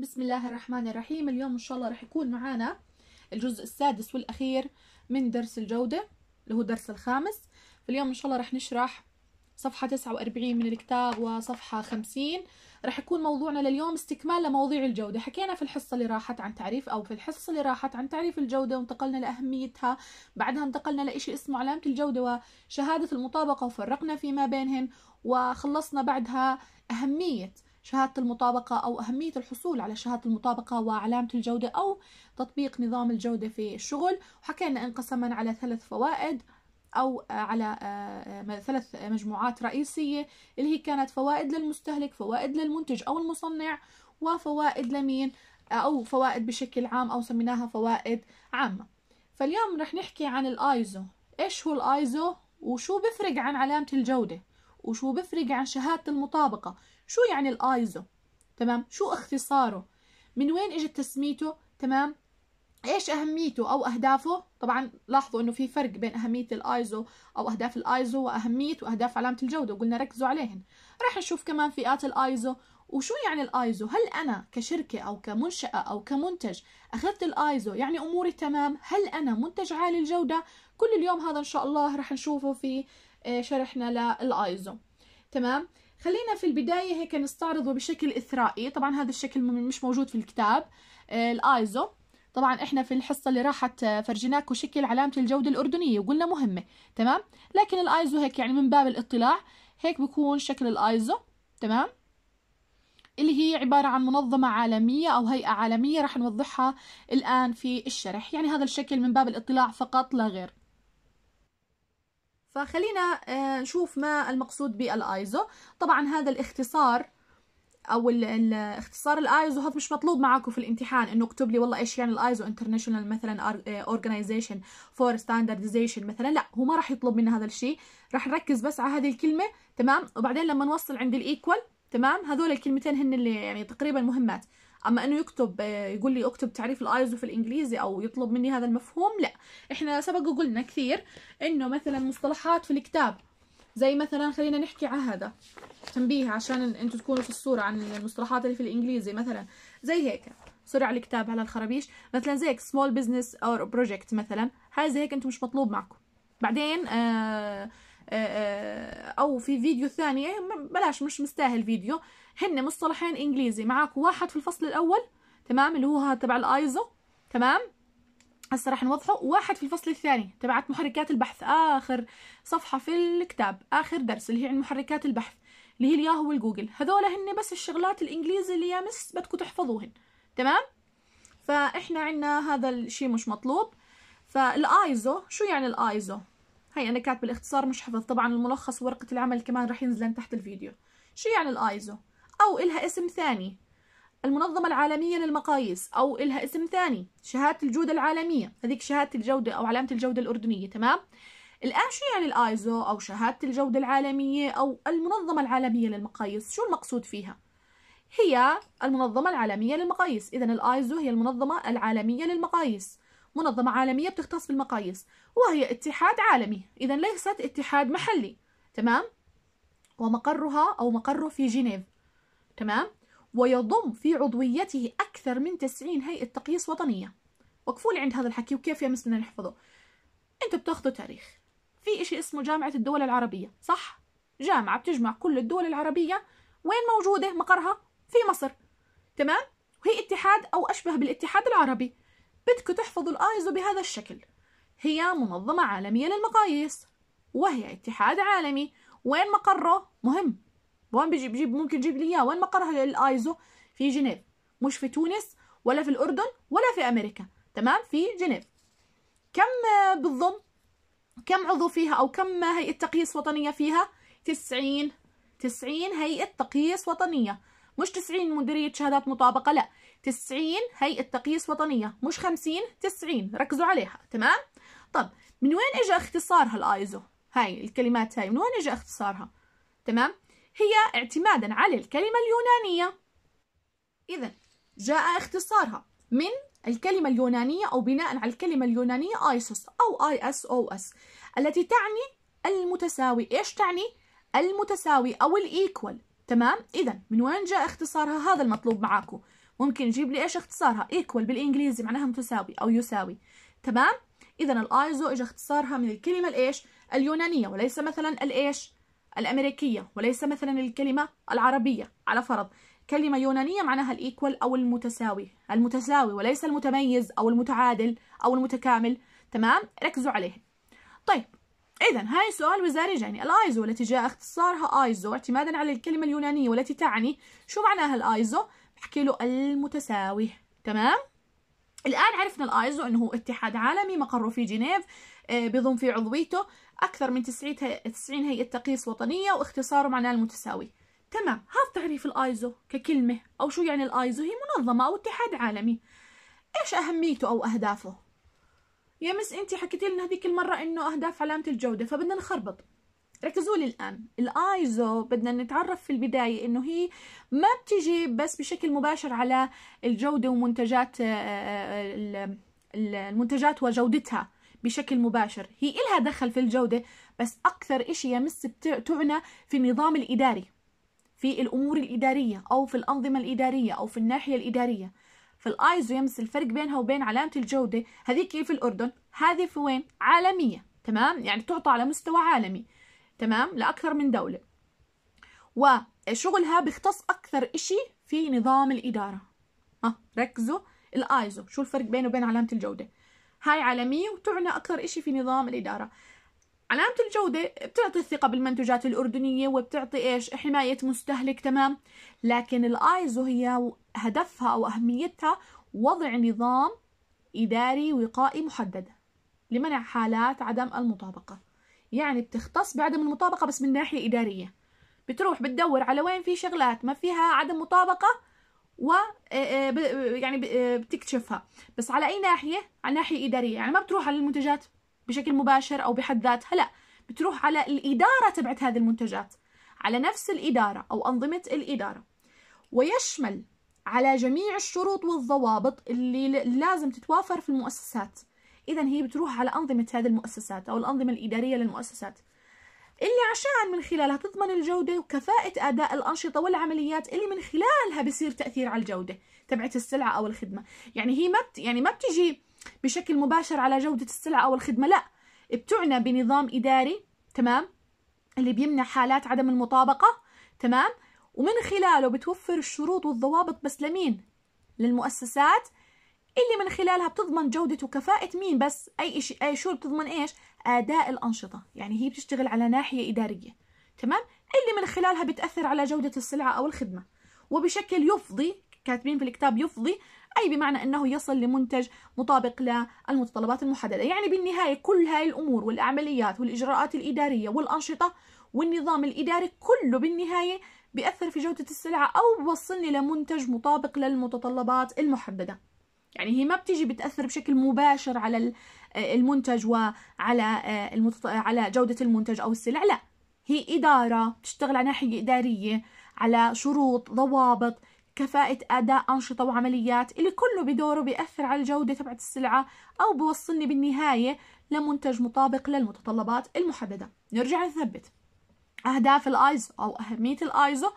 بسم الله الرحمن الرحيم. اليوم إن شاء الله رح يكون معانا الجزء السادس والأخير من درس الجودة اللي هو الدرس الخامس. فاليوم إن شاء الله رح نشرح صفحة 49 من الكتاب وصفحة 50 رح يكون موضوعنا لليوم استكمال لمواضيع الجودة. حكينا في الحصة اللي راحت عن تعريف أو في الحصة اللي راحت عن تعريف الجودة وانتقلنا لأهميتها. بعدها انتقلنا لإشي اسمه علامة الجودة وشهادة المطابقة وفرقنا فيما بينهن وخلصنا بعدها أهمية شهادة المطابقة أو أهمية الحصول على شهادة المطابقة وعلامة الجودة أو تطبيق نظام الجودة في الشغل. وحكينا انقسما على ثلاث فوائد أو على ثلاث مجموعات رئيسية اللي هي كانت فوائد للمستهلك فوائد للمنتج أو المصنع وفوائد لمين أو فوائد بشكل عام أو سميناها فوائد عامة. فاليوم رح نحكي عن الآيزو. إيش هو الآيزو؟ وشو بفرق عن علامة الجودة؟ وشو بفرق عن شهادة المطابقة؟ شو يعني الآيزو؟ تمام؟ شو اختصاره؟ من وين إجت تسميته؟ تمام؟ إيش أهميته أو أهدافه؟ طبعا لاحظوا إنه في فرق بين أهمية الآيزو أو أهداف الآيزو وأهمية وأهداف علامة الجودة وقلنا ركزوا عليهن. راح نشوف كمان فئات الآيزو. وشو يعني الآيزو؟ هل أنا كشركة أو كمنشأة أو كمنتج أخذت الآيزو؟ يعني أموري تمام؟ هل أنا منتج عالي الجودة؟ كل اليوم هذا إن شاء الله راح نشوفه في شرحنا للآيزو. تمام؟ خلينا في البداية هيك نستعرضه بشكل إثرائي. طبعا هذا الشكل مش موجود في الكتاب. الآيزو. طبعا إحنا في الحصة اللي راحت فرجيناكم شكل علامة الجودة الأردنية وقلنا مهمة. تمام؟ لكن الآيزو هيك يعني من باب الإطلاع هيك بيكون شكل الآيزو. تمام؟ اللي هي عبارة عن منظمة عالمية أو هيئة عالمية راح نوضحها الآن في الشرح. يعني هذا الشكل من باب الإطلاع فقط لا غير. فخلينا نشوف ما المقصود بالآيزو. طبعا هذا الاختصار أو الاختصار الآيزو هذا مش مطلوب معاكم في الامتحان إنه اكتب لي والله إيش يعني الآيزو؟ international مثلا organization for standardization مثلا. لا هو ما راح يطلب منا هذا الشيء. راح نركز بس على هذه الكلمة تمام؟ وبعدين لما نوصل عند ال equal تمام؟ هذول الكلمتين هن اللي يعني تقريبا مهمات. أما إنه يكتب يقول لي أكتب تعريف الآيزو في الإنجليزي أو يطلب مني هذا المفهوم لا. إحنا سبق وقلنا كثير إنه مثلا مصطلحات في الكتاب زي مثلا خلينا نحكي على هذا تنبيه عشان أنتم تكونوا في الصورة عن المصطلحات اللي في الإنجليزي مثلا. زي هيك على الكتاب على الخرابيش. مثلا زي هيك small business أو project مثلا. هاي زي هيك أنتم مش مطلوب معكم. بعدين آه أو في فيديو ثاني بلاش مش مستاهل فيديو. هن مصطلحين إنجليزي. معك واحد في الفصل الأول تمام؟ اللي هو تبع الآيزو تمام؟ هسه راح نوضحه. واحد في الفصل الثاني تبعت محركات البحث. آخر صفحة في الكتاب آخر درس اللي هي عن محركات البحث اللي هي الياهو والجوجل. هذول هن بس الشغلات الإنجليزي اللي يا miss بدكم تحفظوهن تمام؟ فإحنا عندنا هذا الشيء مش مطلوب. فالآيزو شو يعني الآيزو؟ هي أنا كاتبة الاختصار مش حفظ طبعا الملخص ورقة العمل كمان راح ينزلن تحت الفيديو. شو يعني الآيزو؟ أو إلها اسم ثاني. المنظمة العالمية للمقاييس أو إلها اسم ثاني. شهادة الجودة العالمية. هذيك شهادة الجودة أو علامة الجودة الأردنية تمام؟ الآن شو يعني الآيزو أو شهادة الجودة العالمية أو المنظمة العالمية للمقاييس؟ شو المقصود فيها؟ هي المنظمة العالمية للمقاييس. إذا الآيزو هي المنظمة العالمية للمقاييس. منظمة عالمية بتختص بالمقاييس وهي اتحاد عالمي. إذا ليست اتحاد محلي تمام؟ ومقرها أو مقره في جنيف. تمام؟ ويضم في عضويته أكثر من 90 هيئة تقييس وطنية. وقفوا لي عند هذا الحكي وكيف يا مسنا نحفظه أنتوا بتاخذوا تاريخ. في إشي اسمه جامعة الدول العربية صح؟ جامعة بتجمع كل الدول العربية. وين موجودة؟ مقرها؟ في مصر. تمام؟ وهي اتحاد أو أشبه بالاتحاد العربي. بدكم تحفظوا الآيزو بهذا الشكل. هي منظمة عالمية للمقاييس. وهي اتحاد عالمي. وين مقره؟ مهم. وين بيجي بجيب ممكن يجيب لي إياه؟ وين مقرها الايزو في جنيف. مش في تونس ولا في الأردن ولا في أمريكا. تمام؟ في جنيف. كم بالضم؟ كم عضو فيها؟ أو كم هيئة تقييس وطنية فيها؟ 90 90 هيئة تقييس وطنية. مش 90 مديرية شهادات مطابقة لا. 90 هيئة تقييس وطنية. مش 50 90 ركزوا عليها. تمام؟ طب من وين اجى اختصارها الآيزو؟ هاي الكلمات هاي. من وين اجى اختصارها؟ تمام؟ هي اعتمادا على الكلمة اليونانية. إذا جاء اختصارها من الكلمة اليونانية أو بناء على الكلمة اليونانية آيسوس أو I S O S التي تعني المتساوي. إيش تعني؟ المتساوي أو ال equal تمام؟ إذا من وين جاء اختصارها؟ هذا المطلوب معاكم ممكن يجيب لي إيش اختصارها؟ equal بالإنجليزي معناها متساوي أو يساوي. تمام؟ اذا الايزو اجى اختصارها من الكلمة الإيش؟ اليونانية وليس مثلا الايش الأمريكية وليس مثلا الكلمة العربية على فرض. كلمة يونانية معناها ال equal أو المتساوي. المتساوي وليس المتميز أو المتعادل أو المتكامل. تمام؟ ركزوا عليه. طيب إذا هاي سؤال وزاري جاني الآيزو التي جاء اختصارها آيزو اعتمادا على الكلمة اليونانية والتي تعني شو معناها الآيزو؟ بحكي له المتساوي. تمام؟ الآن عرفنا الآيزو أنه هو اتحاد عالمي مقره في جنيف آه، بضم في عضويته أكثر من 90 هيئة تقييس وطنية واختصاره معناه المتساوي. تمام هذا تعريف الآيزو ككلمة أو شو يعني الآيزو؟ هي منظمة أو اتحاد عالمي. إيش أهميته أو أهدافه؟ يا miss انت حكيتي لنا هذيك المرة إنه أهداف علامة الجودة فبدنا نخربط. ركزوا لي الآن. الآيزو بدنا نتعرف في البداية إنه هي ما بتيجي بس بشكل مباشر على الجودة ومنتجات آه، آه، المنتجات وجودتها بشكل مباشر. هي إلها دخل في الجودة بس أكثر إشي يمس تعنى في النظام الإداري في الأمور الإدارية أو في الأنظمة الإدارية أو في الناحية الإدارية. فالآيزو يمس الفرق بينها وبين علامة الجودة هذيك في الأردن هذه في وين؟ عالمية تمام؟ يعني تعطى على مستوى عالمي. تمام؟ لأكثر من دولة. وشغلها بيختص أكثر إشي في نظام الإدارة. ها؟ ركزوا. الآيزو. شو الفرق بينه وبين علامة الجودة؟ هاي عالمية وتعنى أكثر إشي في نظام الإدارة. علامة الجودة بتعطي الثقة بالمنتجات الأردنية وبتعطي إيش؟ حماية مستهلك تمام؟ لكن الآيزو هي هدفها أو أهميتها وضع نظام إداري وقائي محدد لمنع حالات عدم المطابقة. يعني بتختص بعدم المطابقة بس من ناحية إدارية. بتروح بتدور على وين في شغلات ما فيها عدم مطابقة و يعني بتكتشفها. بس على أي ناحية؟ على ناحية إدارية. يعني ما بتروح على المنتجات بشكل مباشر أو بحد ذاتها لا. بتروح على الإدارة تبعت هذه المنتجات. على نفس الإدارة أو أنظمة الإدارة. ويشمل على جميع الشروط والضوابط اللي لازم تتوافر في المؤسسات. إذا هي بتروح على أنظمة هذه المؤسسات أو الأنظمة الإدارية للمؤسسات. اللي عشان من خلالها تضمن الجودة وكفاءة أداء الأنشطة والعمليات اللي من خلالها بصير تأثير على الجودة تبعت السلعة أو الخدمة. يعني هي ما بت يعني ما بتجي بشكل مباشر على جودة السلعة أو الخدمة لا. بتعنى بنظام إداري تمام؟ اللي بيمنع حالات عدم المطابقة تمام؟ ومن خلاله بتوفر الشروط والضوابط بس لمين؟ للمؤسسات اللي من خلالها بتضمن جودة وكفاءة مين بس؟ أي شيء أي شو بتضمن إيش؟ أداء الأنشطة. يعني هي بتشتغل على ناحية إدارية. تمام؟ اللي من خلالها بتأثر على جودة السلعة أو الخدمة. وبشكل يفضي كاتبين في الكتاب يفضي أي بمعنى أنه يصل لمنتج مطابق للمتطلبات المحددة. يعني بالنهاية كل هاي الأمور والعمليات والإجراءات الإدارية والأنشطة والنظام الإداري كله بالنهاية بيأثر في جودة السلعة أو بوصلني لمنتج مطابق للمتطلبات المحددة. يعني هي ما بتيجي بتأثر بشكل مباشر على المنتج وعلى المتط... على جودة المنتج أو السلع لا. هي إدارة بتشتغل على ناحية إدارية على شروط ضوابط كفاءة أداء أنشطة وعمليات اللي كله بدوره بيأثر على الجودة تبعت السلعة أو بوصلني بالنهاية لمنتج مطابق للمتطلبات المحددة. نرجع نثبت. أهداف الآيزو أو أهمية الآيزو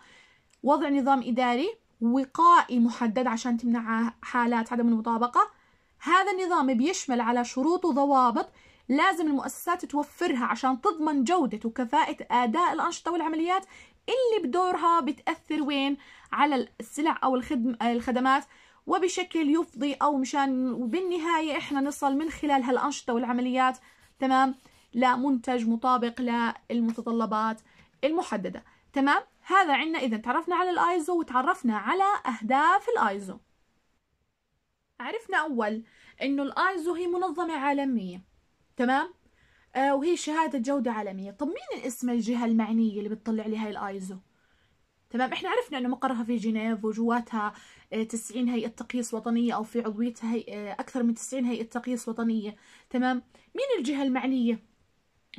وضع نظام إداري وقائي محدد عشان تمنع حالات عدم المطابقة. هذا النظام بيشمل على شروط وضوابط لازم المؤسسات توفرها عشان تضمن جودة وكفاءة أداء الأنشطة والعمليات اللي بدورها بتأثر وين؟ على السلع أو الخدم الخدمات. وبشكل يفضي أو مشان وبالنهاية إحنا نصل من خلال هالأنشطة والعمليات تمام؟ لمنتج مطابق للمتطلبات المحددة تمام؟ هذا عنا إذا تعرفنا على الآيزو وتعرفنا على أهداف الآيزو. عرفنا أول إنه الآيزو هي منظمة عالمية تمام؟ آه وهي شهادة جودة عالمية. طب مين الاسم الجهة المعنية اللي بتطلع لي هاي الآيزو؟ تمام؟ إحنا عرفنا إنه مقرها في جنيف وجواتها 90 آه، هيئة تقييس وطنية أو في عضويتها هي آه، أكثر من 90 هيئة تقييس وطنية تمام؟ مين الجهة المعنية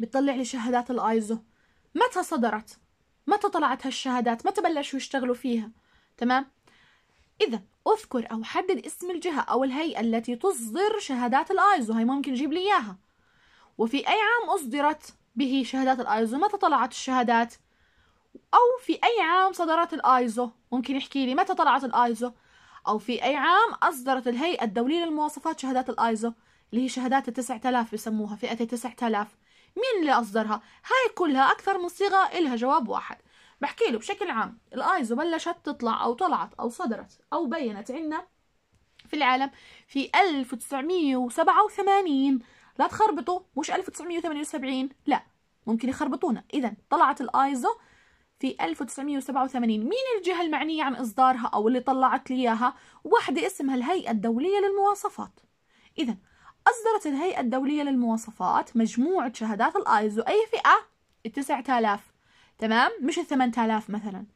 بتطلع لي شهادات الآيزو؟ متى صدرت؟ متى طلعت هالشهادات؟ متى بلشوا يشتغلوا فيها؟ تمام؟ إذا أذكر أو حدد اسم الجهة أو الهيئة التي تصدر شهادات الآيزو. هاي ممكن يجيب لي إياها. وفي أي عام أصدرت به شهادات الآيزو؟ متى طلعت الشهادات؟ أو في أي عام صدرت الآيزو؟ ممكن يحكي لي متى طلعت الآيزو؟ أو في أي عام أصدرت الهيئة الدولية للمواصفات شهادات الآيزو؟ اللي هي شهادات التسعة آلاف بسموها فئة التسعة آلاف. مين اللي أصدرها؟ هاي كلها أكثر من صيغة إلها جواب واحد. بحكي له بشكل عام الآيزو بلشت تطلع أو طلعت أو صدرت أو بينت عنا في العالم في 1987 لا تخربطوا مش 1978 لا ممكن يخربطونا. إذا طلعت الآيزو في 1987 مين الجهة المعنية عن إصدارها أو اللي طلعت لي إياها؟ واحدة اسمها الهيئة الدولية للمواصفات. إذا أصدرت الهيئة الدولية للمواصفات مجموعة شهادات الآيزو أي فئة؟ التسعة آلاف. تمام؟ مش الثمانية آلاف مثلا.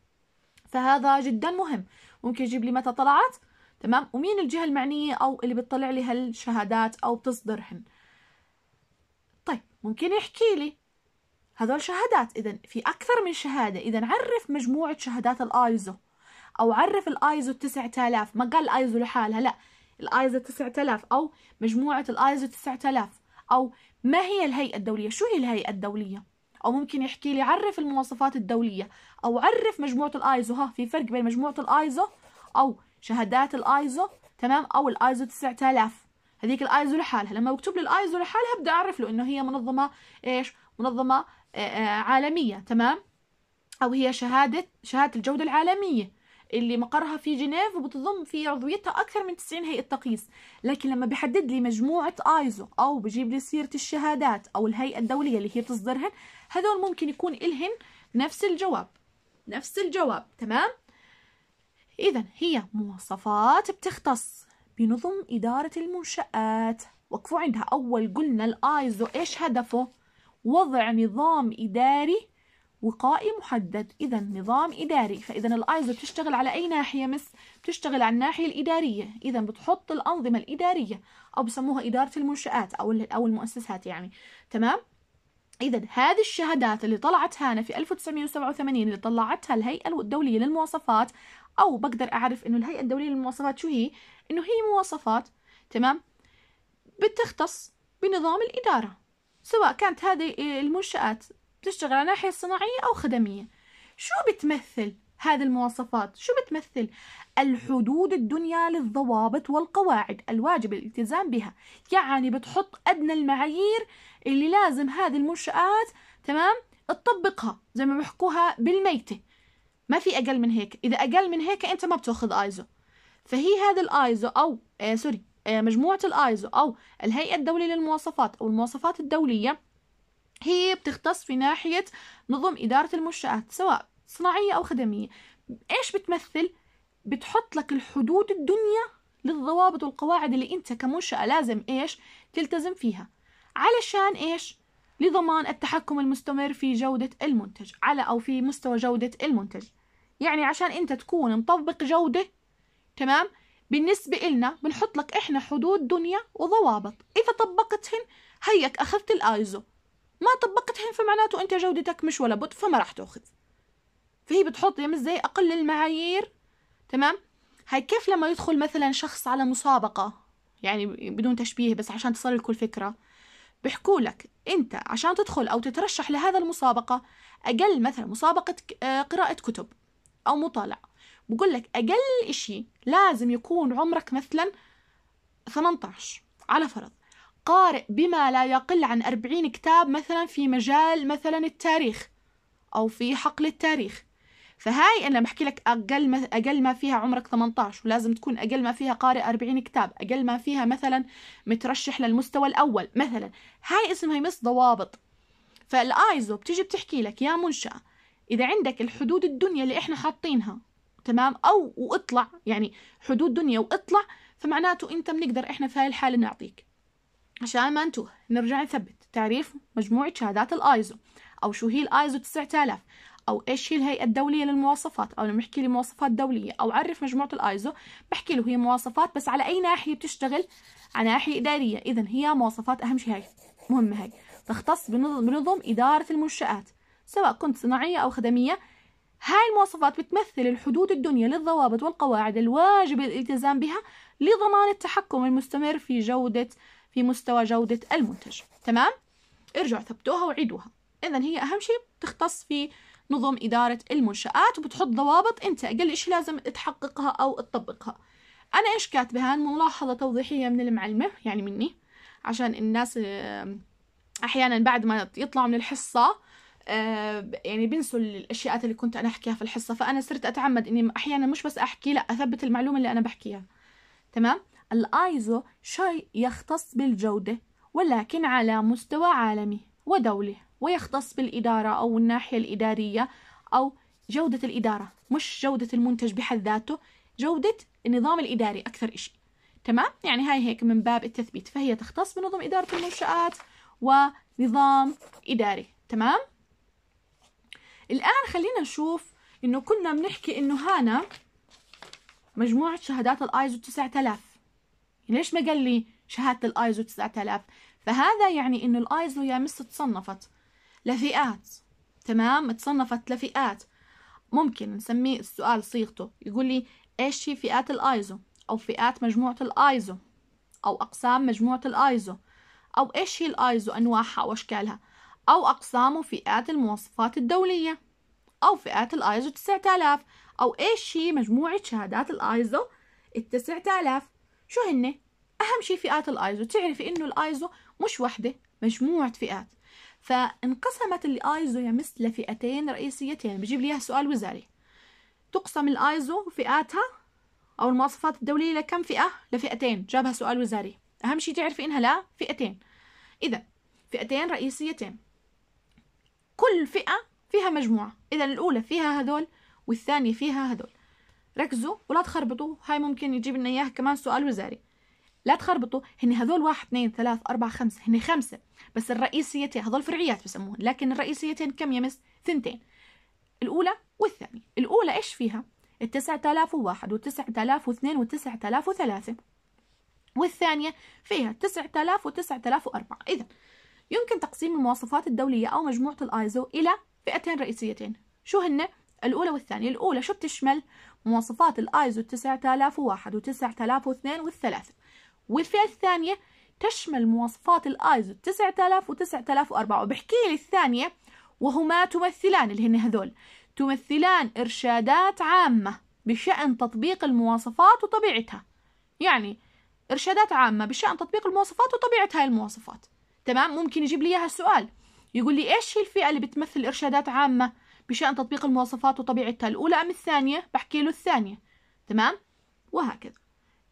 فهذا جدا مهم. ممكن يجيب لي متى طلعت؟ تمام؟ ومين الجهة المعنية أو اللي بتطلع لي هالشهادات أو بتصدرهن؟ طيب ممكن يحكي لي. هذول شهادات. إذا في أكثر من شهادة. إذا عرف مجموعة شهادات الآيزو. أو عرف الآيزو التسعة آلاف. ما قال الآيزو لحالها لا. آلاف أو مجموعة الآيزو التسعة آلاف أو ما هي الهيئة الدولية؟ شو هي الهيئة الدولية؟ أو ممكن يحكي لي عرف المواصفات الدولية أو عرف مجموعة الآيزو. ها في فرق بين مجموعة الآيزو أو شهادات الآيزو تمام أو الآيزو 9000 هذيك الآيزو لحالها. لما بكتب لي الآيزو لحالها بدي أعرف له إنه هي منظمة إيش؟ منظمة آه، آه، عالمية تمام؟ أو هي شهادة شهادة الجودة العالمية. اللي مقرها في جنيف وبتضم في عضويتها أكثر من 90 هيئة تقييس لكن لما بحدد لي مجموعة آيزو أو بجيب لي سيرة الشهادات أو الهيئة الدولية اللي هي بتصدرهن هذول ممكن يكون إلهن نفس الجواب. نفس الجواب تمام؟ إذا هي مواصفات بتختص بنظم إدارة المنشآت. وقفوا عندها. أول قلنا الآيزو إيش هدفه؟ وضع نظام إداري وقائي محدد. إذا نظام إداري. فإذا الآيزو بتشتغل على أي ناحية مس؟ بتشتغل على الناحية الإدارية. إذا بتحط الأنظمة الإدارية أو بسموها إدارة المنشآت أو أو المؤسسات يعني. تمام؟ إذا هذه الشهادات اللي طلعت هنا في 1987 اللي طلعتها الهيئة الدولية للمواصفات أو بقدر أعرف إنه الهيئة الدولية للمواصفات شو هي؟ إنه هي مواصفات. تمام؟ بتختص بنظام الإدارة سواء كانت هذه المنشآت تشتغل على ناحية صناعية أو خدمية. شو بتمثل هذه المواصفات؟ شو بتمثل؟ الحدود الدنيا للضوابط والقواعد الواجب الالتزام بها. يعني بتحط أدنى المعايير اللي لازم هذه المنشآت تمام؟ تطبقها زي ما بحكوها بالميتة. ما في أقل من هيك. إذا أقل من هيك أنت ما بتأخذ آيزو. فهي هذا الآيزو أو آه sorry آه مجموعة الآيزو أو الهيئة الدولية للمواصفات أو المواصفات الدولية هي بتختص في ناحية نظم إدارة المنشآت سواء صناعية أو خدمية. إيش بتمثل؟ بتحط لك الحدود الدنيا للضوابط والقواعد اللي أنت كمنشأة لازم إيش؟ تلتزم فيها. علشان إيش؟ لضمان التحكم المستمر في جودة المنتج على أو في مستوى جودة المنتج. يعني عشان أنت تكون مطبق جودة تمام؟ بالنسبة إلنا بنحط لك إحنا حدود دنيا وضوابط. إذا طبقتهن هيك أخذت الآيزو. ما طبقتهن فمعناته أنت جودتك مش ولا بد فما راح تأخذ. فهي بتحط يا زي أقل المعايير تمام؟ هاي كيف لما يدخل مثلا شخص على مسابقة يعني بدون تشبيه بس عشان تصل لكم الفكرة بيحكوا لك أنت عشان تدخل أو تترشح لهذا المسابقة أقل مثلا مسابقة آه، قراءة كتب أو مطالعة. بقول لك أقل إشي لازم يكون عمرك مثلا 18 على فرض. قارئ بما لا يقل عن 40 كتاب مثلا في مجال مثلا التاريخ أو في حقل التاريخ. فهاي أنا بحكي لك أقل ما أقل ما فيها عمرك 18 ولازم تكون أقل ما فيها قارئ 40 كتاب أقل ما فيها مثلا مترشح للمستوى الأول. مثلا هاي اسمها miss ضوابط. فالآيزو بتيجي بتحكي لك يا منشأة إذا عندك الحدود الدنيا اللي إحنا حاطينها تمام؟ أو وإطلع يعني حدود دنيا وإطلع فمعناته إنت بنقدر إحنا في هاي الحالة نعطيك. عشان ما نتوه نرجع نثبت تعريف مجموعة شهادات الايزو أو شو هي الايزو 9000 أو إيش هي الهيئة الدولية للمواصفات أو لما يحكي لي مواصفات دولية أو عرف مجموعة الايزو بحكي له هي مواصفات بس على اي ناحية بتشتغل؟ على ناحية إدارية. اذا هي مواصفات أهم شيء هاي مهمه هاي. تختص بنظم, إدارة المنشآت سواء كنت صناعية أو خدمية. هاي المواصفات بتمثل الحدود الدنيا للضوابط والقواعد الواجب الالتزام بها لضمان التحكم المستمر في جودة في مستوى جودة المنتج. تمام؟ ارجعوا ثبتوها وعيدوها. إذا هي أهم شيء تختص في نظم إدارة المنشآت وبتحط ضوابط أنت أقل شيء لازم تحققها أو تطبقها. أنا إيش كاتبة هان ملاحظة توضيحية من المعلمة يعني مني عشان الناس أحيانا بعد ما يطلعوا من الحصة يعني بينسوا الاشياء اللي كنت أنا أحكيها في الحصة. فأنا صرت أتعمد إني أحيانا مش بس أحكي لأ أثبت المعلومة اللي أنا بحكيها. تمام؟ الآيزو شيء يختص بالجودة ولكن على مستوى عالمي ودولي ويختص بالإدارة أو الناحية الإدارية أو جودة الإدارة مش جودة المنتج بحد ذاته جودة النظام الإداري أكثر إشي. تمام؟ يعني هاي هيك من باب التثبيت فهي تختص بنظم إدارة المنشآت ونظام إداري. تمام؟ الآن خلينا نشوف إنه كنا بنحكي إنه هانا مجموعة شهادات الآيزو 9000 ليش ما قال لي شهادة الآيزو 9000 فهذا يعني إنه الآيزو يا miss تصنفت لفئات. تمام؟ تصنفت لفئات. ممكن نسميه السؤال صيغته. يقول لي إيش هي فئات الآيزو؟ أو فئات مجموعة الآيزو؟ أو أقسام مجموعة الآيزو؟ أو إيش هي الآيزو؟ أنواعها وأشكالها أو أقسام وفئات المواصفات الدولية؟ أو فئات الآيزو 9000 أو إيش هي مجموعة شهادات الآيزو ال 9000 شو هن؟ أهم شي فئات الآيزو. تعرفي إنه الآيزو مش وحدة مجموعة فئات. فانقسمت الآيزو يا مثل لفئتين رئيسيتين. بجيب لي سؤال وزاري. تقسم الآيزو فئاتها أو المواصفات الدولية لكم فئة؟ لفئتين. جابها سؤال وزاري. أهم شي تعرفي إنها لا فئتين. إذا فئتين رئيسيتين. كل فئة فيها مجموعة. إذا الأولى فيها هذول والثانية فيها هذول. ركزوا ولا تخربطوا هاي ممكن يجيب لنا إياها كمان سؤال وزاري. لا تخربطوا هن هذول واحد اثنين ثلاث أربعة خمسة. هن خمسة. بس الرئيسيتين هذول فرعيات بسموهن لكن الرئيسيتين كم يمس ثنتين. الأولى والثانية. الأولى إيش فيها؟ التسعة آلاف وواحد والتسعة آلاف واثنين والتسعة آلاف وثلاثة. والثانية فيها تسعة آلاف وتسعة آلاف وأربعة. إذا يمكن تقسيم المواصفات الدولية أو مجموعة الآيزو إلى فئتين رئيسيتين. شو هن؟ الأولى والثانية. الأولى شو بتشمل؟ مواصفات الآيزو 9001 و 9002 والثلاثة والفئة الثانية تشمل مواصفات الآيزو 9000 و 9004 وبحكي لي الثانية وهما تمثلان اللي هن هذول. تمثلان إرشادات عامة بشأن تطبيق المواصفات وطبيعتها. يعني إرشادات عامة بشأن تطبيق المواصفات وطبيعة هاي المواصفات. تمام؟ ممكن يجيب لي إياها السؤال. يقول لي إيش هي الفئة اللي بتمثل إرشادات عامة؟ بشأن تطبيق المواصفات وطبيعتها الأولى أم الثانية؟ بحكي له الثانية. تمام؟ وهكذا.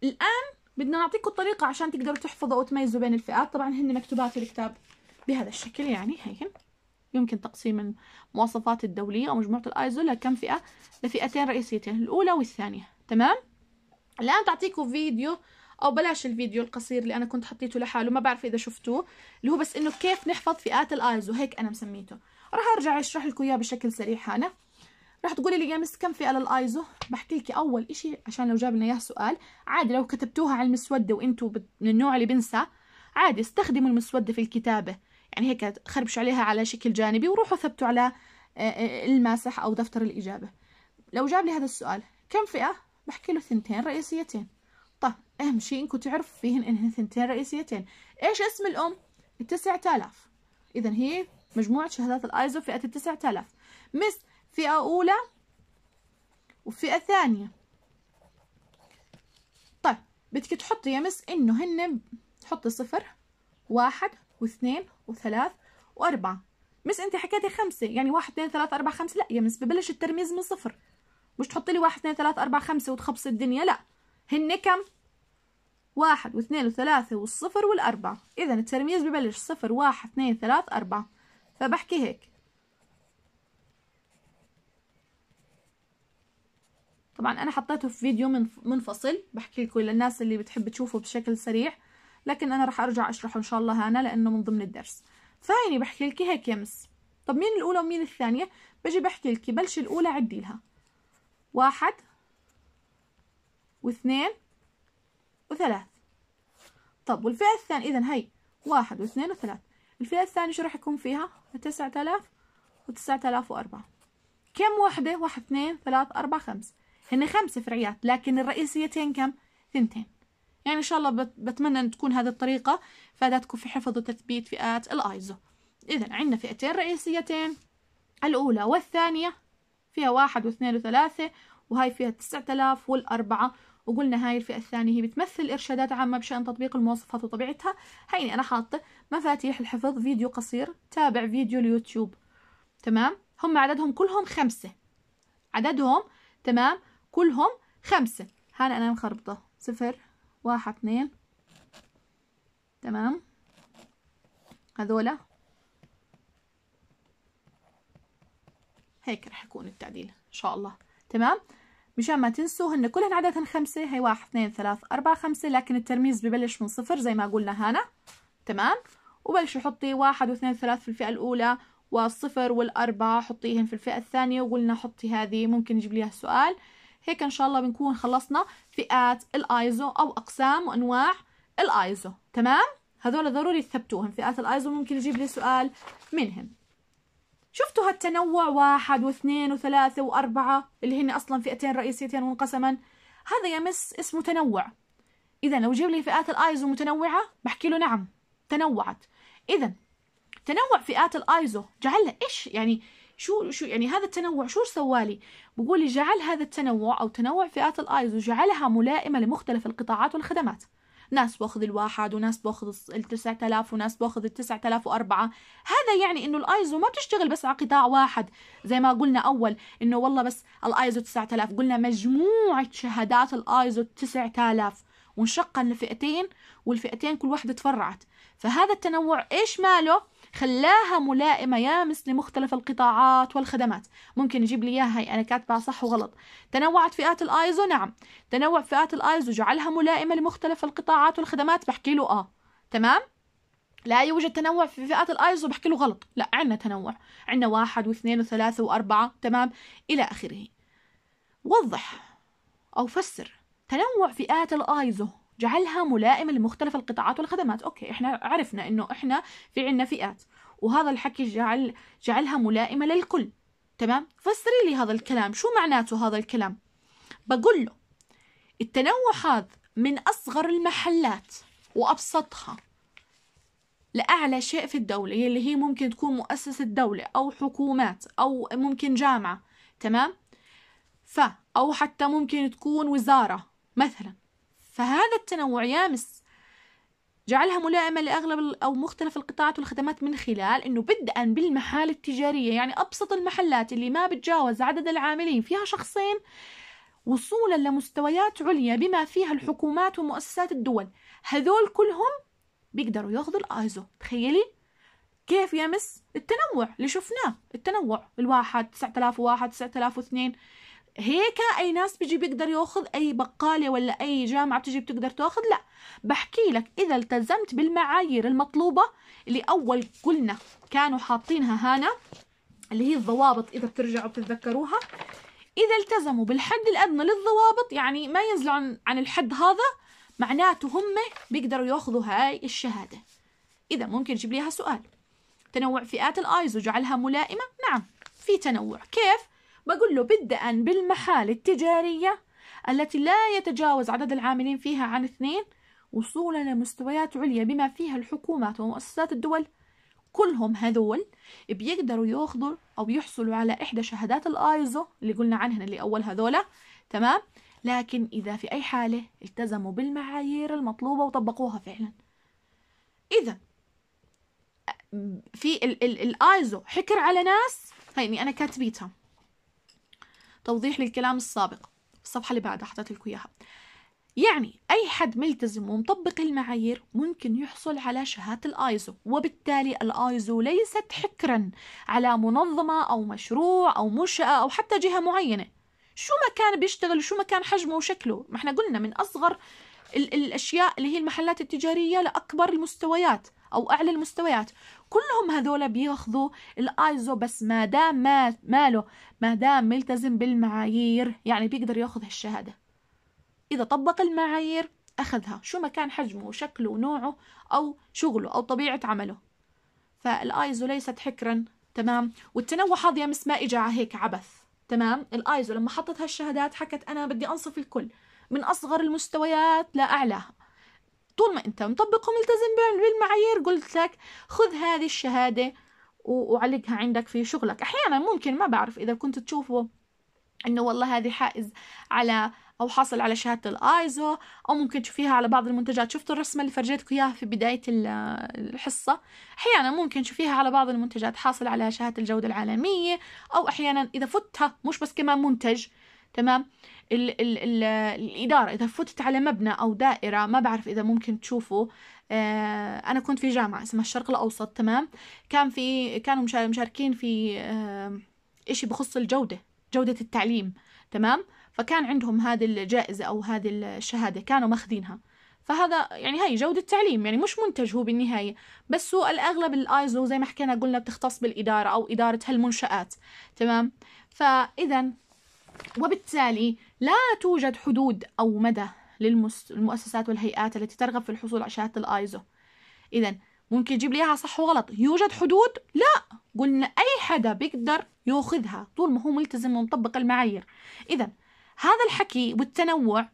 الآن بدنا نعطيكم الطريقة عشان تقدروا تحفظوا وتميزوا بين الفئات. طبعا هن مكتوبات الكتاب بهذا الشكل يعني هيك يمكن تقسيم المواصفات الدولية أو مجموعة الآيزو لكم فئة لفئتين رئيسيتين الأولى والثانية. تمام؟ الآن تعطيكم فيديو أو بلاش الفيديو القصير اللي أنا كنت حطيته لحاله ما بعرف إذا شفتوه اللي هو بس إنه كيف نحفظ فئات الآيزو هيك أنا مسميته. راح أرجع أشرح لكم إياه بشكل سريع هنا. راح تقولي لي يا miss كم فئة للآيزو؟ بحكي لك أول إشي عشان لو جاب لنا إياه سؤال. عادي لو كتبتوها على المسودة وأنتم من النوع اللي بنسى عادي استخدموا المسودة في الكتابة. يعني هيك خربشوا عليها على شكل جانبي وروحوا ثبتوا على آه، آه، الماسح أو دفتر الإجابة. لو جاب لي هذا السؤال كم فئة؟ بحكي له ثنتين رئيسيتين. طيب أهم شيء إنكم تعرفوا فيهن إنهن ثنتين رئيسيتين. إيش اسم؟ التسعة آلاف. إذا هي مجموعة شهادات الآيزو فئة التسعة آلاف. مس فئة أولى وفئة ثانية. طيب بدك تحطي يا مس إنه هن تحطي صفر واحد واثنين وثلاث وأربعة. مس أنت حكيتي خمسة يعني واحد اثنين ثلاث أربعة خمسة؟ لا يا مس ببلش الترميز من صفر. مش تحطي لي واحد اثنين ثلاث أربعة خمسة وتخبصي الدنيا لا. هن كم؟ واحد واثنين وثلاثة والصفر والأربعة. إذا الترميز ببلش صفر واحد اثنين ثلاث أربعة. فبحكي هيك. طبعا أنا حطيته في فيديو منفصل بحكي لكم للناس اللي بتحب تشوفه بشكل سريع لكن أنا راح أرجع أشرحه إن شاء الله هنا لأنه من ضمن الدرس. فهيني بحكي لك هيك يا مس. طب مين الأولى ومين الثانية؟ بجي بحكي لك بلش الأولى عدي لها. واحد واثنين وثلاث. طب والفئة الثانية إذا هي واحد واثنين وثلاث. الفئة الثانية شو راح يكون فيها؟ تسعة آلاف وتسعة آلاف وأربعة. كم وحدة؟ واحد اثنين ثلاث أربعة خمس. هن خمس فرعيات لكن الرئيسيتين كم؟ ثنتين. يعني إن شاء الله بتمنى أن تكون هذه الطريقة فادتكم في حفظ وتثبيت فئات الآيزو. إذا عندنا فئتين رئيسيتين. الأولى والثانية فيها واحد واثنين وثلاثة وهاي فيها تسعة آلاف والأربعة وقلنا هاي الفئة الثانية هي بتمثل إرشادات عامة بشأن تطبيق المواصفات وطبيعتها. هيني أنا حاطة مفاتيح الحفظ فيديو قصير تابع فيديو اليوتيوب. تمام؟ هم عددهم كلهم خمسة. عددهم تمام كلهم خمسة. هلا أنا مخربطة. صفر واحد اثنين. تمام؟ هذولا. هيك رح يكون التعديل إن شاء الله. تمام؟ مشان ما تنسوا هن كلهن عددهن خمسة هي واحد اثنين ثلاث أربعة خمسة لكن الترميز ببلش من صفر زي ما قلنا هنا. تمام؟ وبلشوا حطي واحد واثنين ثلاث في الفئة الأولى والصفر والأربعة حطيهن في الفئة الثانية وقلنا حطي هذه ممكن نجيب ليها سؤال. هيك إن شاء الله بنكون خلصنا فئات الآيزو أو أقسام وأنواع الآيزو. تمام؟ هذول ضروري تثبتوهم فئات الآيزو ممكن يجيب لي سؤال منهم. شفتوا هالتنوع؟ واحد واثنين وثلاثة وأربعة اللي هن أصلا فئتين رئيسيتين منقسما. هذا يا miss اسمه تنوع. إذا لو جيب لي فئات الآيزو متنوعة بحكي له نعم تنوعت. إذا تنوع فئات الآيزو جعلها إيش؟ يعني شو شو يعني هذا التنوع شو سوالي بقول لي جعل هذا التنوع أو تنوع فئات الآيزو جعلها ملائمة لمختلف القطاعات والخدمات. ناس باخذ الواحد وناس باخذ التسعة آلاف وناس باخذ آلاف وأربعة. هذا يعني إنه الآيزو ما بتشتغل بس على قطاع واحد. زي ما قلنا أول إنه والله بس تسعة آلاف. قلنا مجموعة شهادات الآيزو تسعة آلاف. وانشقن لفئتين والفئتين كل واحدة تفرعت. فهذا التنوع إيش ماله؟ خلاها ملائمة يا miss لمختلف القطاعات والخدمات. ممكن يجيب لي إياها أنا كاتبها صح وغلط. تنوعت فئات الآيزو نعم. تنوع فئات الآيزو جعلها ملائمة لمختلف القطاعات والخدمات. بحكي له آه. تمام؟ لا يوجد تنوع في فئات الآيزو بحكي له غلط. لا عندنا تنوع. عندنا واحد واثنين وثلاثة وأربعة. تمام؟ إلى آخره. وضح أو فسر تنوع فئات الآيزو. جعلها ملائمة لمختلف القطاعات والخدمات. okay إحنا عرفنا إنه إحنا في عنا فئات وهذا الحكي جعل جعلها ملائمة للكل. تمام؟ فسري لي هذا الكلام شو معناته هذا الكلام؟ بقول له التنوع هذا من أصغر المحلات وأبسطها لأعلى شيء في الدولة اللي هي ممكن تكون مؤسسة دولة أو حكومات أو ممكن جامعة. تمام؟ ف أو حتى ممكن تكون وزارة مثلا. فهذا التنوع يامس جعلها ملائمة لأغلب أو مختلف القطاعات والخدمات من خلال أنه بدءا بالمحال التجارية يعني أبسط المحلات اللي ما بتجاوز عدد العاملين فيها شخصين وصولا لمستويات عليا بما فيها الحكومات ومؤسسات الدول. هذول كلهم بيقدروا ياخذوا الآيزو. تخيلي كيف يمس التنوع اللي شفناه التنوع الواحد 9001 9002 هيك أي ناس بيجي بيقدر يأخذ أي بقالة ولا أي جامعة بتجي بتقدر تأخذ؟ لا. بحكي لك إذا التزمت بالمعايير المطلوبة اللي أول قلنا كانوا حاطينها هنا اللي هي الضوابط إذا بترجعوا بتتذكروها. إذا التزموا بالحد الأدنى للضوابط يعني ما ينزلوا عن عن الحد هذا معناته هم بيقدروا يأخذوا هاي الشهادة. إذا ممكن تجيب ليها سؤال. تنوع فئات الآيزو جعلها ملائمة؟ نعم في تنوع. كيف؟ بقول له بدءا بالمحال التجارية التي لا يتجاوز عدد العاملين فيها عن اثنين وصولا لمستويات عليا بما فيها الحكومات ومؤسسات الدول كلهم هذول بيقدروا يأخذوا أو يحصلوا على إحدى شهادات الايزو اللي قلنا عنهن اللي أول هذولا تمام؟ لكن إذا في أي حالة التزموا بالمعايير المطلوبة وطبقوها فعلا. إذا في الايزو حكر على ناس هيني أنا كاتبيتها. توضيح للكلام السابق الصفحة اللي بعدها حطيت لكم إياها. يعني أي حد ملتزم ومطبق المعايير ممكن يحصل على شهادة الآيزو وبالتالي الآيزو ليست حكرا على منظمة أو مشروع أو منشأة أو حتى جهة معينة. شو ما كان بيشتغل شو ما كان حجمه وشكله. ما إحنا قلنا من أصغر ال الأشياء اللي هي المحلات التجارية لأكبر المستويات. أو أعلى المستويات. كلهم هذول بياخذوا الآيزو بس ما دام ما ماله ما دام ملتزم بالمعايير يعني بيقدر ياخذ هالشهادة. إذا طبق المعايير أخذها شو ما كان حجمه وشكله ونوعه أو شغله أو طبيعة عمله. فالآيزو ليست حكرا تمام؟ والتنوع هذا يمس ما اجى هيك عبث تمام؟ الآيزو لما حطت هالشهادات حكت أنا بدي أنصف الكل. من أصغر المستويات لاعلاها طول ما انت مطبق وملتزم بالمعايير قلت لك خذ هذه الشهادة وعلقها عندك في شغلك. أحيانا ممكن ما بعرف إذا كنت تشوفه إنه والله هذه حائز على أو حاصل على شهادة الآيزو أو ممكن تشوفيها على بعض المنتجات. شفتوا الرسمة اللي فرجيتكم إياها في بداية الحصة؟ أحيانا ممكن تشوفيها على بعض المنتجات حاصل على شهادة الجودة العالمية أو أحيانا إذا فتها مش بس كمان منتج تمام؟ ال ال ال الإدارة. إذا فتت على مبنى أو دائرة ما بعرف إذا ممكن تشوفوا آه أنا كنت في جامعة اسمها الشرق الأوسط تمام؟ كان في كانوا مشاركين في آه إشي بخص الجودة جودة التعليم تمام؟ فكان عندهم هذه الجائزة أو هذه الشهادة كانوا ماخذينها. فهذا يعني هي جودة تعليم يعني مش منتج هو بالنهاية. بس هو الأغلب الآيزو زي ما حكينا قلنا بتختص بالإدارة أو إدارة هالمنشآت تمام؟ فإذا وبالتالي لا توجد حدود أو مدى للمؤسسات والهيئات التي ترغب في الحصول على شهادة الآيزو. إذا ممكن تجيب لي إياها صح وغلط. يوجد حدود؟ لا. قلنا أي حدا بيقدر ياخذها طول ما هو ملتزم ومطبق المعايير. إذا هذا الحكي والتنوع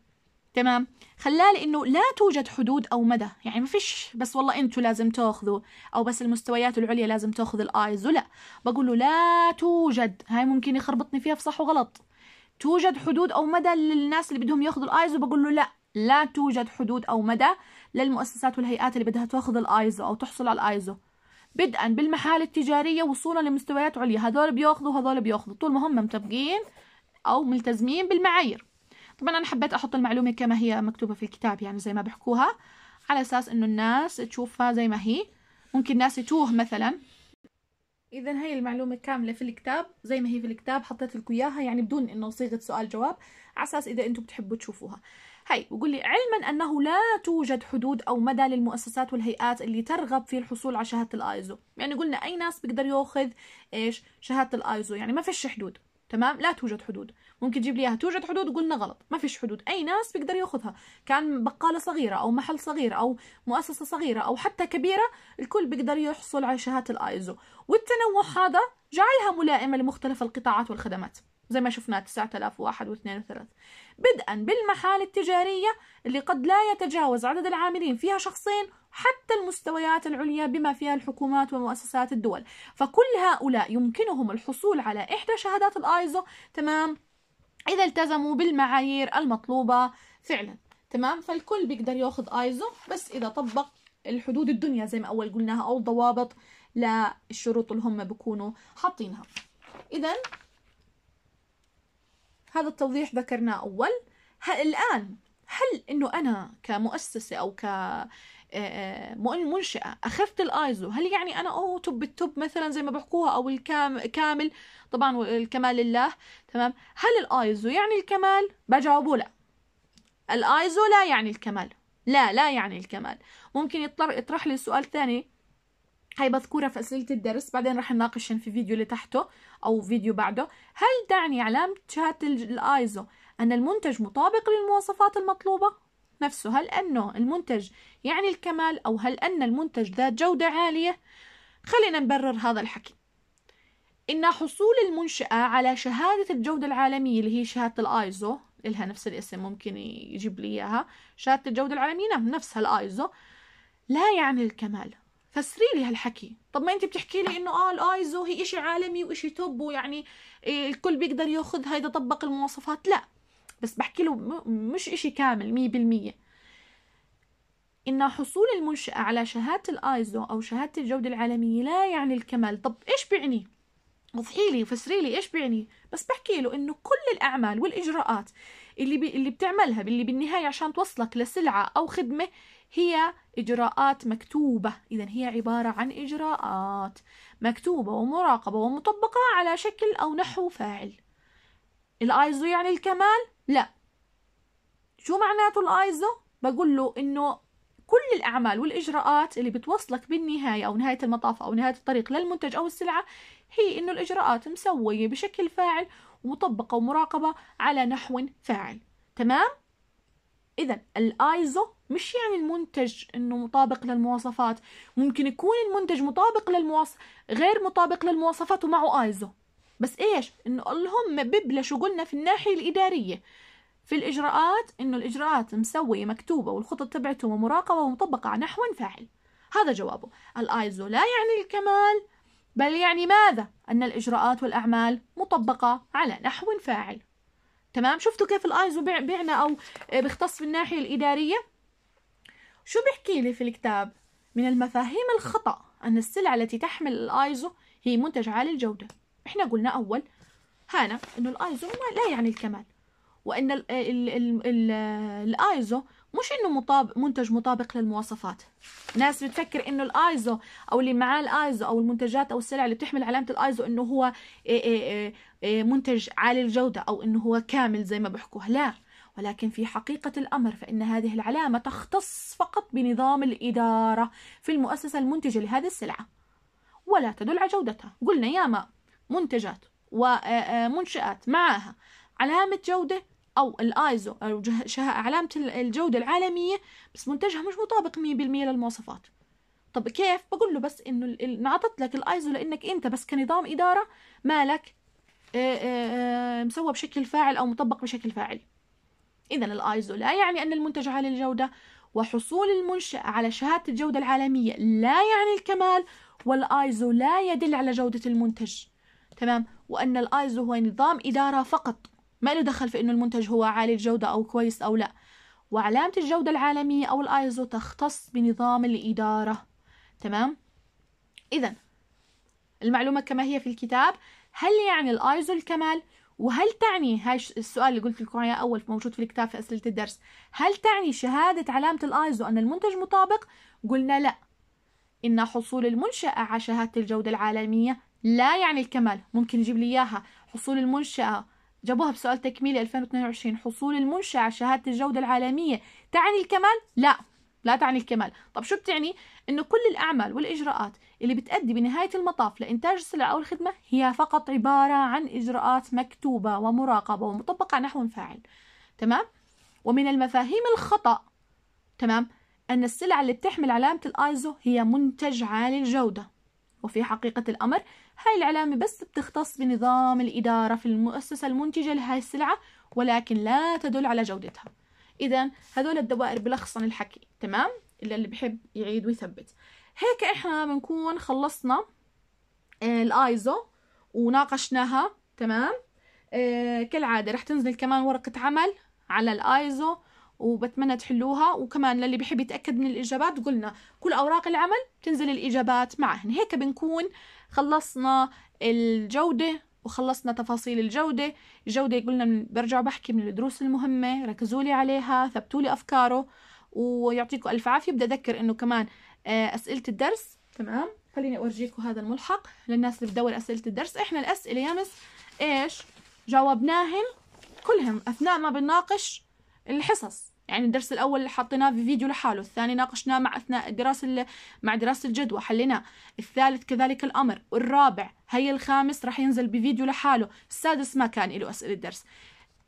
تمام؟ خلاه انه لا توجد حدود أو مدى. يعني ما فيش بس والله أنتوا لازم تأخذوا أو بس المستويات العليا لازم تأخذ الآيزو. لا. بقول له لا توجد. هاي ممكن يخربطني فيها في صح وغلط. توجد حدود أو مدى للناس اللي بدهم ياخذوا الآيزو؟ بقول له لا لا توجد حدود أو مدى للمؤسسات والهيئات اللي بدها تاخذ الآيزو أو تحصل على الآيزو. بدءا بالمحال التجارية وصولا لمستويات عليا. هذول بياخذوا هذول بياخذوا. طول ما هم متفقين أو ملتزمين بالمعايير. طبعا أنا حبيت أحط المعلومة كما هي مكتوبة في الكتاب يعني زي ما بحكوها على أساس إنه الناس تشوفها زي ما هي. ممكن ناس يتوه مثلا إذا هي المعلومة كاملة في الكتاب زي ما هي في الكتاب حطيت لكم إياها يعني بدون إنه صيغة سؤال جواب على أساس إذا أنتم بتحبوا تشوفوها. هاي بقول لي علما أنه لا توجد حدود أو مدى للمؤسسات والهيئات اللي ترغب في الحصول على شهادة الآيزو. يعني قلنا أي ناس بيقدر يأخذ إيش؟ شهادة الآيزو. يعني ما فيش حدود. تمام؟ لا توجد حدود. ممكن تجيب لي إياها. توجد حدود؟ وقلنا غلط. ما فيش حدود. أي ناس بيقدر يأخذها. كان بقالة صغيرة أو محل صغير أو مؤسسة صغيرة أو حتى كبيرة الكل بيقدر يحصل على شهادة الآيزو. والتنوع هذا جعلها ملائمة لمختلف القطاعات والخدمات. زي ما شفنا 9001 و2 و3 بدءا بالمحال التجارية اللي قد لا يتجاوز عدد العاملين فيها شخصين حتى المستويات العليا بما فيها الحكومات ومؤسسات الدول. فكل هؤلاء يمكنهم الحصول على إحدى شهادات الآيزو. تمام؟ إذا التزموا بالمعايير المطلوبة فعلا. تمام؟ فالكل بيقدر ياخذ آيزو. بس إذا طبق الحدود الدنيا زي ما أول قلناها أو الضوابط للشروط اللي هم بيكونوا حاطينها. إذا هذا التوضيح ذكرناه أول. هل الآن هل إنه أنا كمؤسسة أو ك آه، منشأة أخذت الآيزو هل يعني أنا أوه top ال top مثلا زي ما بحكوها أو الكام كامل؟ طبعا الكمال لله تمام؟ هل الآيزو يعني الكمال؟ بجاوبه لا. الآيزو لا يعني الكمال. لا لا يعني الكمال. ممكن يطرح لي سؤال ثاني؟ هاي مذكورة في أسئلة الدرس بعدين راح نناقشهم في فيديو اللي تحته أو فيديو بعده. هل تعني علامة شهادة الآيزو أن المنتج مطابق للمواصفات المطلوبة؟ نفسه هل أنه المنتج يعني الكمال أو هل أن المنتج ذات جودة عالية؟ خلينا نبرر هذا الحكي. إن حصول المنشأة على شهادة الجودة العالمية اللي هي شهادة الآيزو إلها نفس الاسم ممكن يجيب لي إياها. شهادة الجودة العالمية نعم نفسها الآيزو. لا يعني الكمال. فسري لي هالحكي. طب ما انت بتحكي لي إنه آه الايزو هي إشي عالمي وإشي توب ويعني إيه الكل بيقدر ياخذها اذا طبق المواصفات. لا بس بحكي له مش إشي كامل مية بالمية. إن حصول المنشأة على شهادة الآيزو أو شهادة الجودة العالمية لا يعني الكمال. طب إيش بيعني؟ وضحي لي وفسري لي إيش بيعني بس بحكي له إنه كل الأعمال والإجراءات اللي بي اللي بتعملها اللي بالنهاية عشان توصلك لسلعة أو خدمة هي إجراءات مكتوبة إذا هي عبارة عن إجراءات مكتوبة ومراقبة ومطبقة على شكل أو نحو فاعل الآيزو يعني الكمال؟ لا شو معناته الآيزو؟ بقول له إنه كل الأعمال والإجراءات اللي بتوصلك بالنهاية أو نهاية المطاف أو نهاية الطريق للمنتج أو السلعة هي إنه الإجراءات مسوية بشكل فاعل ومطبقة ومراقبة على نحو فاعل. تمام؟ إذا الآيزو مش يعني المنتج إنه مطابق للمواصفات. ممكن يكون المنتج مطابق للمواصف غير مطابق للمواصفات ومعه آيزو. بس إيش؟ إنه هم ببلشوا قلنا في الناحية الإدارية. في الإجراءات إنه الإجراءات مسوية مكتوبة والخطط تبعتهم مراقبة ومطبقة على نحو فاعل. هذا جوابه. الآيزو لا يعني الكمال. بل يعني ماذا؟ أن الإجراءات والأعمال مطبقة على نحو فاعل؟ تمام؟ شفتوا كيف الايزو بيعنى أو بيختص بالناحيه الإدارية؟ شو بيحكي لي في الكتاب؟ من المفاهيم الخطأ أن السلعة التي تحمل الايزو هي منتج عالي الجودة. إحنا قلنا أول هنا إنه الايزو لا يعني الكمال. وأن ال ال ال ال الايزو مش إنه مطابق منتج مطابق للمواصفات. ناس بتفكر إنه الآيزو أو اللي معاه الآيزو أو المنتجات أو السلع اللي بتحمل علامة الآيزو إنه هو إيه إيه إيه منتج عالي الجودة أو إنه هو كامل زي ما بحكوه لا ولكن في حقيقة الأمر فإن هذه العلامة تختص فقط بنظام الإدارة في المؤسسة المنتجة لهذه السلعة. ولا تدل على جودتها. قلنا ياما منتجات ومنشآت معها علامة جودة أو الآيزو أو علامة الجودة العالمية بس منتجها مش مطابق 100% للمواصفات. طب كيف؟ بقول له بس إنه انعطت لك الآيزو لإنك أنت بس كنظام إدارة مالك مسوى بشكل فاعل أو مطبق بشكل فاعل. اذا الآيزو لا يعني أن المنتج عالي الجودة وحصول المنشأة على شهادة الجودة العالمية لا يعني الكمال والآيزو لا يدل على جودة المنتج. تمام؟ وأن الآيزو هو نظام إدارة فقط. ما له دخل في إنه المنتج هو عالي الجودة أو كويس أو لا. وعلامة الجودة العالمية أو الآيزو تختص بنظام الإدارة. تمام؟ اذا المعلومة كما هي في الكتاب هل يعني الآيزو الكمال؟ وهل تعني هاي السؤال اللي قلت لكم إياه أول موجود في الكتاب في أسئلة الدرس. هل تعني شهادة علامة الآيزو أن المنتج مطابق؟ قلنا لا. إن حصول المنشأة على شهادة الجودة العالمية لا يعني الكمال. ممكن يجيب لي إياها. حصول المنشأة جابوها بسؤال تكميلي 2022 حصول المنشأة على شهادة الجودة العالمية تعني الكمال؟ لا لا تعني الكمال طب شو بتعني؟ إنه كل الأعمال والإجراءات اللي بتأدي بنهاية المطاف لإنتاج السلعة أو الخدمة هي فقط عبارة عن إجراءات مكتوبة ومراقبة ومطبقة نحو فاعل تمام؟ ومن المفاهيم الخطأ تمام؟ أن السلع اللي بتحمل علامة الآيزو هي منتج عالي الجودة وفي حقيقة الأمر هاي العلامة بس بتختص بنظام الإدارة في المؤسسة المنتجة لهاي السلعة ولكن لا تدل على جودتها. إذا هذول الدوائر بلخصن الحكي تمام؟ إلا اللي بحب يعيد ويثبت. هيك إحنا بنكون خلصنا آه، الآيزو وناقشناها تمام؟ آه كالعادة رح تنزل كمان ورقة عمل على الآيزو وبتمنى تحلوها. وكمان للي بحب يتأكد من الإجابات قلنا كل أوراق العمل تنزل الإجابات معهن. هيك بنكون خلصنا الجودة وخلصنا تفاصيل الجودة. الجودة قلنا برجع بحكي من الدروس المهمة ركزوا لي عليها ثبتوا لي أفكاره. ويعطيكم ألف عافية. بدي أذكر إنه كمان آه، أسئلة الدرس تمام؟ خليني أورجيكم هذا الملحق للناس اللي بتدور أسئلة الدرس. إحنا الأسئلة يا مس إيش؟ جاوبناهن كلهم أثناء ما بنناقش الحصص. يعني الدرس الأول حطيناه في فيديو لحاله الثاني ناقشناه مع أثناء دراسه مع دراسه الجدوى حليناه. الثالث كذلك الأمر والرابع هي الخامس راح ينزل بفيديو لحاله السادس ما كان له أسئلة درس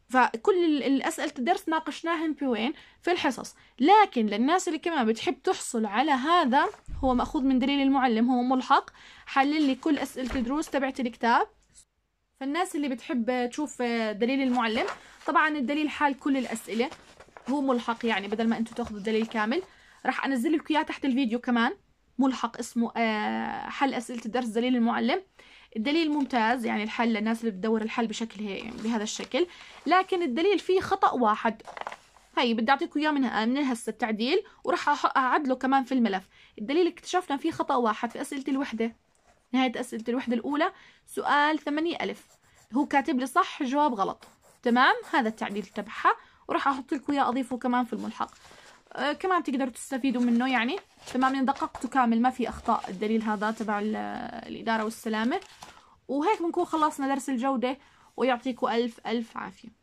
فكل الأسئلة الدرس ناقشناهن في وين؟ في الحصص. لكن للناس اللي كمان بتحب تحصل على هذا هو مأخوذ من دليل المعلم هو ملحق حلل لي كل أسئلة الدروس تبعت الكتاب. فالناس اللي بتحب تشوف دليل المعلم طبعا الدليل حال كل الأسئلة. هو ملحق يعني بدل ما أنتم تاخذوا الدليل كامل راح انزل لكم اياه تحت الفيديو كمان. ملحق اسمه آه، حل أسئلة الدرس دليل المعلم. الدليل ممتاز يعني الحل للناس اللي بتدور الحل بشكل هي بهذا الشكل. لكن الدليل فيه خطأ واحد. هي بدي أعطيكم إياه من من هسه التعديل وراح اعدله كمان في الملف. الدليل اكتشفنا فيه خطأ واحد في أسئلة الوحدة. نهاية أسئلة الوحدة الأولى. سؤال ثمانية ألف. هو كاتب لي صح جواب غلط. تمام؟ هذا التعديل تبعها. وراح أحط لكم إياه أضيفه كمان في الملحق. آه كمان تقدروا تستفيدوا منه يعني. تمام دققته كامل ما في أخطاء. الدليل هذا تبع الإدارة والسلامة. وهيك بنكون خلصنا درس الجودة. ويعطيكم ألف ألف عافية.